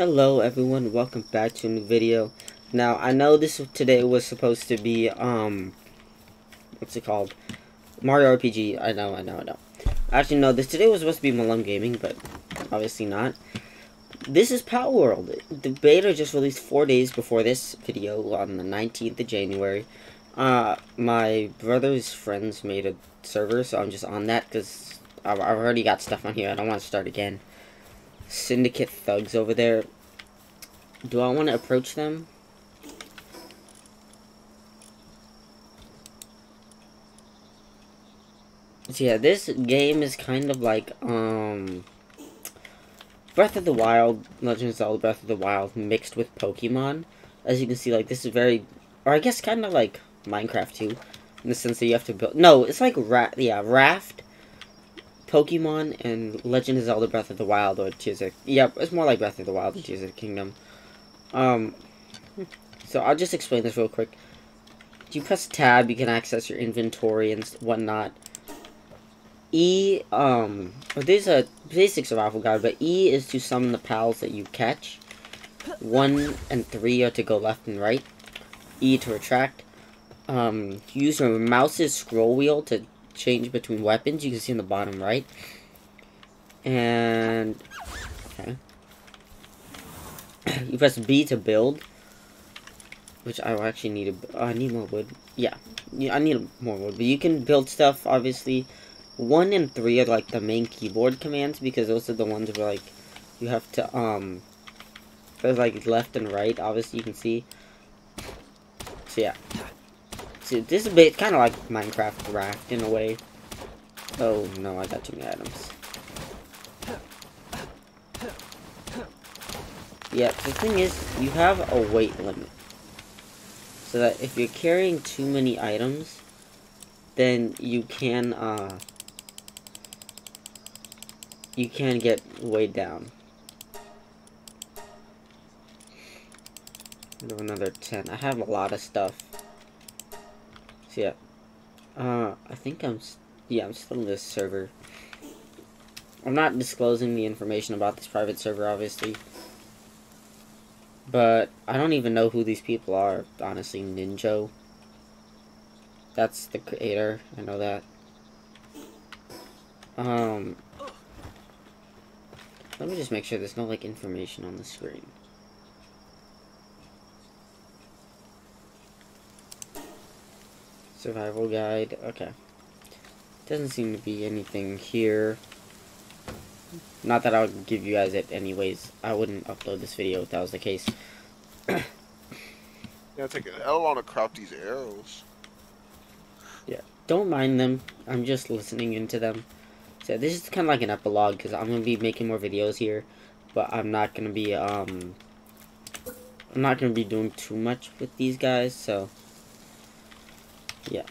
Hello everyone, welcome back to a new video. Now, I know this today was supposed to be, um, what's it called? Mario RPG, I know, I know, I know. Actually, no, this today was supposed to be Malum Gaming, but obviously not. This is Palworld. The beta just released four days before this video on the 19th of January. Uh, my brother's friends made a server, so I'm just on that because I've already got stuff on here. I don't want to start again. Syndicate thugs over there. Do I want to approach them? So yeah, this game is kind of like, um... Breath of the Wild, Legend of Zelda Breath of the Wild mixed with Pokemon. As you can see, like, this is very... Or I guess kind of like Minecraft too. In the sense that you have to build... No, it's like, ra yeah, Raft Pokemon and Legend of Zelda Breath of the Wild or Tears of... Yeah, it's more like Breath of the Wild and Tears of the Kingdom. Um, so I'll just explain this real quick. If You press tab, you can access your inventory and whatnot. E, um, there's a basic survival guide, but E is to summon the pals that you catch. 1 and 3 are to go left and right. E to retract. Um, use your mouse's scroll wheel to change between weapons. You can see in the bottom right. And... Okay. you press B to build. Which I actually need a... Oh, I need more wood. Yeah. yeah. I need more wood. But you can build stuff, obviously. 1 and 3 are, like, the main keyboard commands. Because those are the ones where, like, you have to, um... There's, like, left and right, obviously, you can see. So, yeah this is a bit kind of like Minecraft Raft in a way. Oh no, I got too many items. Yeah, the thing is, you have a weight limit. So that if you're carrying too many items, then you can, uh, you can get weighed down. Another 10. I have a lot of stuff. So yeah. Uh, I think I'm, yeah, I'm still in this server. I'm not disclosing the information about this private server, obviously. But I don't even know who these people are, honestly. Ninjo. That's the creator. I know that. Um, let me just make sure there's no, like, information on the screen. Survival guide. Okay. Doesn't seem to be anything here. Not that I'll give you guys it anyways. I wouldn't upload this video if that was the case. yeah, take an L on to craft these arrows. Yeah, don't mind them. I'm just listening into them. So this is kind of like an epilogue because I'm gonna be making more videos here, but I'm not gonna be um. I'm not gonna be doing too much with these guys, so yeah.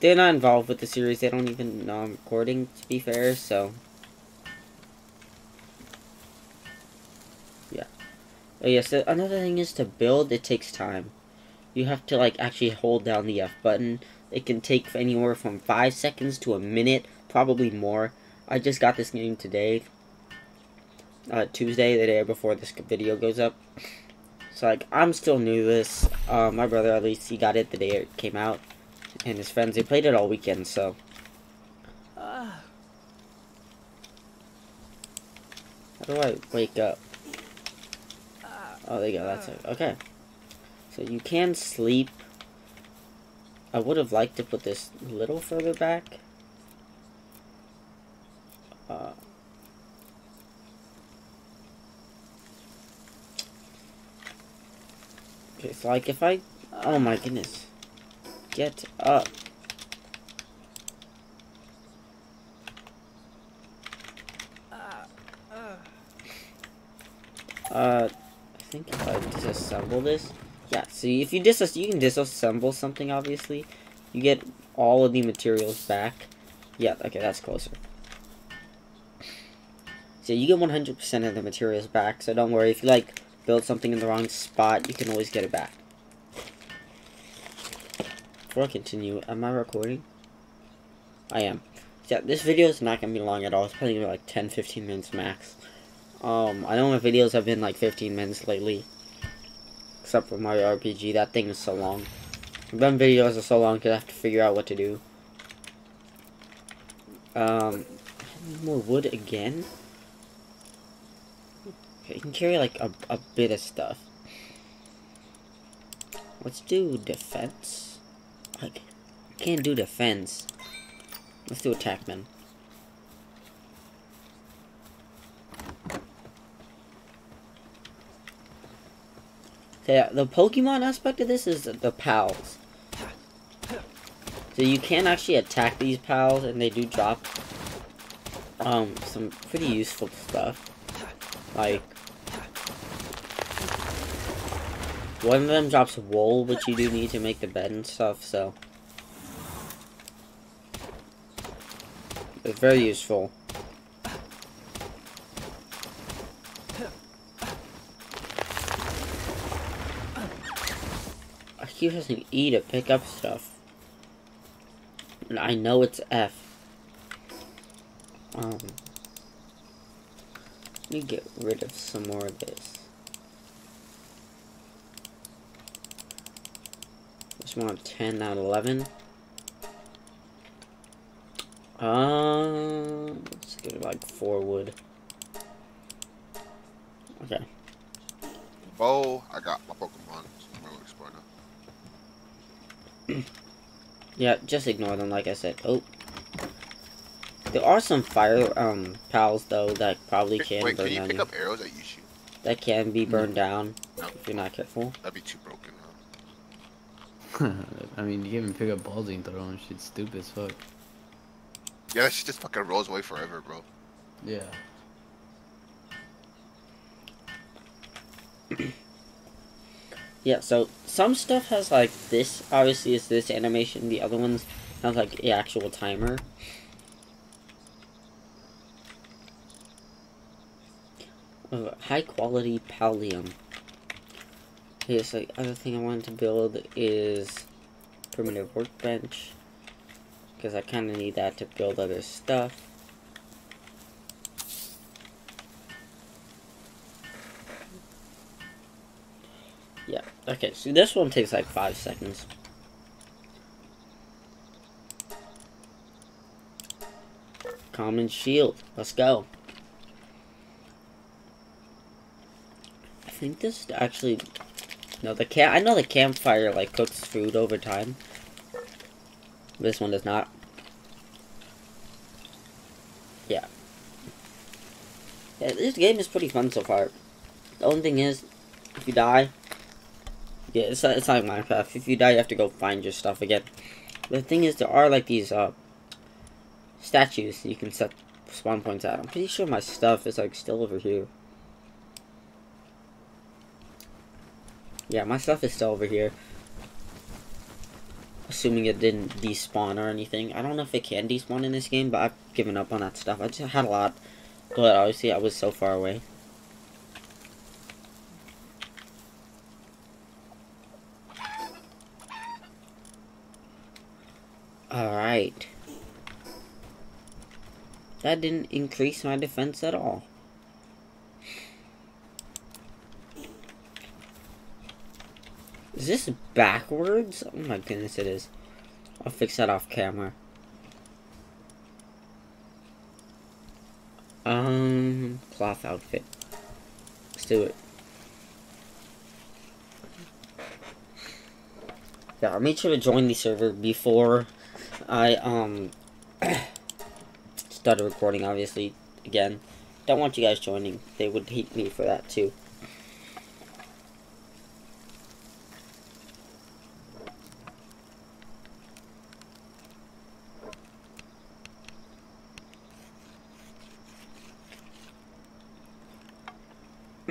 They're not involved with the series. They don't even know I'm recording, to be fair, so. Yeah. Oh, yes, yeah, so another thing is to build, it takes time. You have to, like, actually hold down the F button. It can take anywhere from 5 seconds to a minute, probably more. I just got this game today. Uh, Tuesday, the day before this video goes up. So, like, I'm still new to this. Uh, my brother, at least, he got it the day it came out. And his friends, they played it all weekend, so... How do I wake up? Oh, there you go, that's it. Okay. So you can sleep. I would have liked to put this a little further back. Uh, So like if I... Oh my goodness. Get up. Uh, I think if I disassemble this... Yeah, see, if you dis you can disassemble something, obviously. You get all of the materials back. Yeah, okay, that's closer. So you get 100% of the materials back, so don't worry. If you, like, build something in the wrong spot, you can always get it back. Before I continue, am I recording? I am. Yeah, this video is not going to be long at all. It's probably going to be like 10-15 minutes max. Um, I know my videos have been like 15 minutes lately. Except for Mario RPG, that thing is so long. Them videos are so long because I have to figure out what to do. Um, more wood again? Okay, you can carry like a, a bit of stuff. Let's do defense. I can't do defense. Let's do attack then. Yeah, the Pokemon aspect of this is the pals. So you can actually attack these pals, and they do drop um some pretty useful stuff. Like one of them drops wool, which you do need to make the bed and stuff. So it's very useful. I keep pressing E to pick up stuff. And I know it's F. Um, let me get rid of some more of this. This one 10 out of 11. Uh, let's give it like 4 wood. Okay. Bow, I got my Pokemon. I'm gonna explore now. Yeah, just ignore them, like I said. Oh. There are some fire um pals though that probably can Wait, burn can you down pick you. up arrows that you shoot? That can be burned down No. if you're not careful. That'd be too? I mean, you can't even pick up balls and throw them. Shit's stupid as fuck. Yeah, that shit just fucking rolls away forever, bro. Yeah. Yeah, so some stuff has like this. Obviously, it's this animation. The other ones have like the actual timer. Uh, high quality pallium. Here's like other thing I wanted to build is primitive workbench because I kind of need that to build other stuff. Yeah. Okay, so this one takes like five seconds. Common shield. Let's go. I think this actually no the camp I know the campfire like cooks food over time. This one does not. Yeah. Yeah, this game is pretty fun so far. The only thing is, if you die, yeah, it's, it's like Minecraft. If you die, you have to go find your stuff again. The thing is, there are like these uh statues you can set spawn points at. I'm pretty sure my stuff is like still over here. Yeah, my stuff is still over here. Assuming it didn't despawn or anything. I don't know if it can despawn in this game, but I've given up on that stuff. I just had a lot, but obviously I was so far away. Alright. That didn't increase my defense at all. Is this backwards? Oh my goodness, it is. I'll fix that off camera. Um, cloth outfit. Let's do it. Yeah, I made sure to join the server before I, um, started recording, obviously. Again, don't want you guys joining. They would hate me for that, too.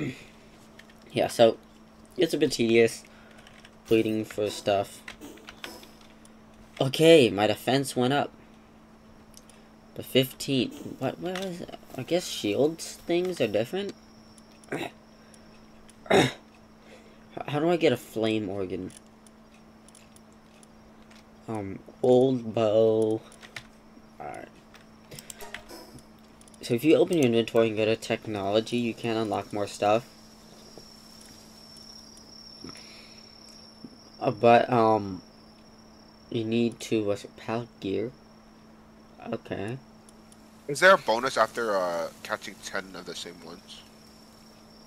yeah, so it's a bit tedious waiting for stuff. Okay, my defense went up. The 15. What, is it? I guess shields things are different? How do I get a flame organ? Um, old bow. Alright. So if you open your inventory and go to technology, you can unlock more stuff. Uh, but um, you need to what's it? Pal gear. Okay. Is there a bonus after uh, catching 10 of the same ones?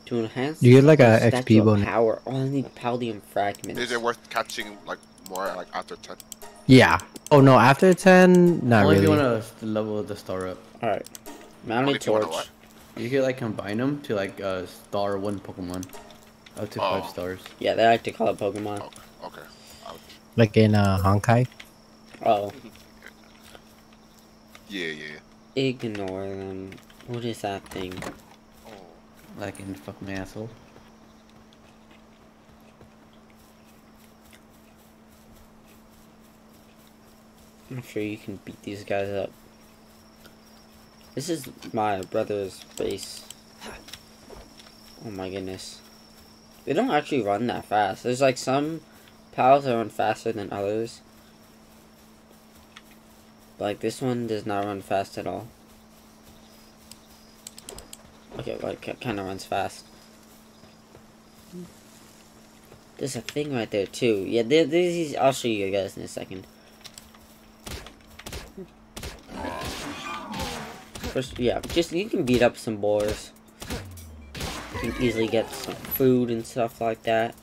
To enhance. You get, like, a XP statue of bonus. Power. Oh, I need Paldium fragments. Is it worth catching like more like after 10? Yeah. Oh no, after ten, not Only if you want to level the star up. All right. Only Mounted if torch. You can like combine them to like uh, star one Pokemon, up to Oh. five stars. Yeah, they like to call it Pokemon. Oh, okay. Ouch. Like in uh, Honkai. Oh, Yeah, yeah. ignore them. What is that thing? Oh. Like in fuck my asshole. I'm sure you can beat these guys up. This is my brother's base. Oh my goodness. They don't actually run that fast. There's like some pals that run faster than others. Like this one does not run fast at all. Okay, like kind of runs fast. There's a thing right there too. Yeah, there, there's these. I'll show you guys in a second. First, yeah, just you can beat up some boars. You can easily get some food and stuff like that.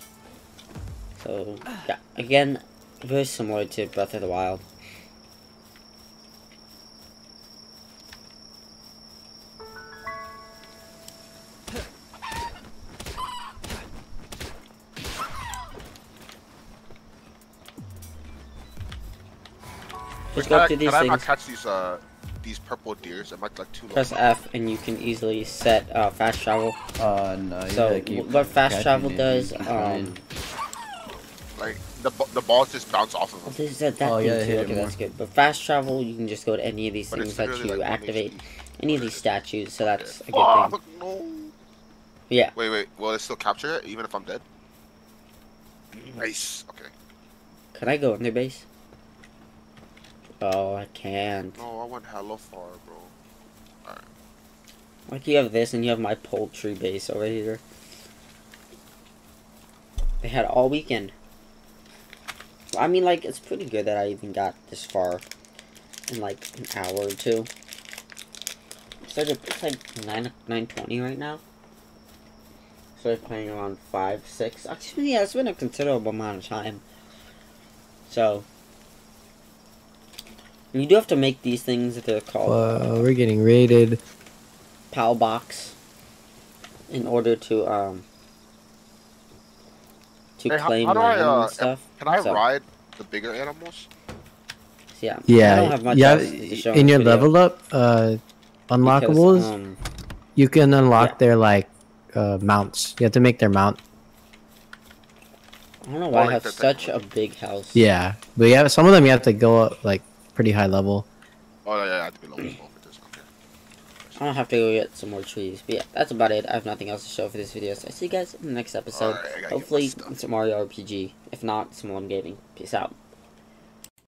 So, yeah, again, very similar to Breath of the Wild. Just go up to these can I things, catch these uh these purple deers? Am I like too low? press F, and you can easily set uh, fast travel. Uh, no. So, gotta what fast travel does, um. Like the the balls just bounce off of them. there's that, that Oh, yeah, too. Okay, that's good. But fast travel, you can just go to any of these But things that you like activate. Any of these statues, so that's a good Oh, thing. no. Yeah. Wait, wait. Will it still capture it even if I'm dead? Nice. Okay. Can I go in their base? Oh, I can't. No, I went hella far, bro. Like you have this, and you have my poultry base over here. They had all weekend. I mean, like it's pretty good that I even got this far in like an hour or two. Started it's like nine nine twenty right now. Started playing around five six. Actually, yeah, it's been a considerable amount of time. So. You do have to make these things that they're called Uh, we're getting raided. PAL box in order to um to Hey, claim how do I, uh, and stuff. Can I So- ride the bigger animals? Yeah. I Yeah, don't have much yeah. else to show In your video level up, uh, unlockables, because, um, you can unlock yeah. their like uh, mounts. You have to make their mount. I don't know why I have such a big house. Yeah, but yeah, some of them you have to go up like pretty high level. Oh yeah, yeah, I have to be level 12 for this. Okay. I don't have to go get some more trees. But yeah, that's about it. I have nothing else to show for this video. So I see you guys in the next episode. Alright, I gotta get my Hopefully stuff. it's Mario RPG. If not, it's Malone Gaming. Peace out.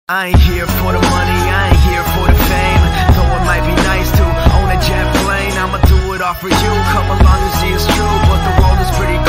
I ain't here for the money, I ain't here for the fame. Though it might be nice to own a jet plane, I'ma do it all for you. Come along and see it's true, but the world is pretty